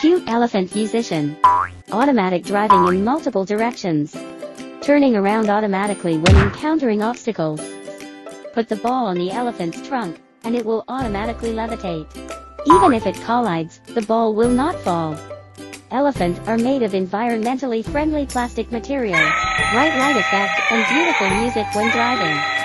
Cute Elephant musician. Automatic driving in multiple directions. Turning around automatically when encountering obstacles. Put the ball on the elephant's trunk, and it will automatically levitate. Even if it collides, the ball will not fall. Elephants are made of environmentally friendly plastic material, bright light effect, and beautiful music when driving.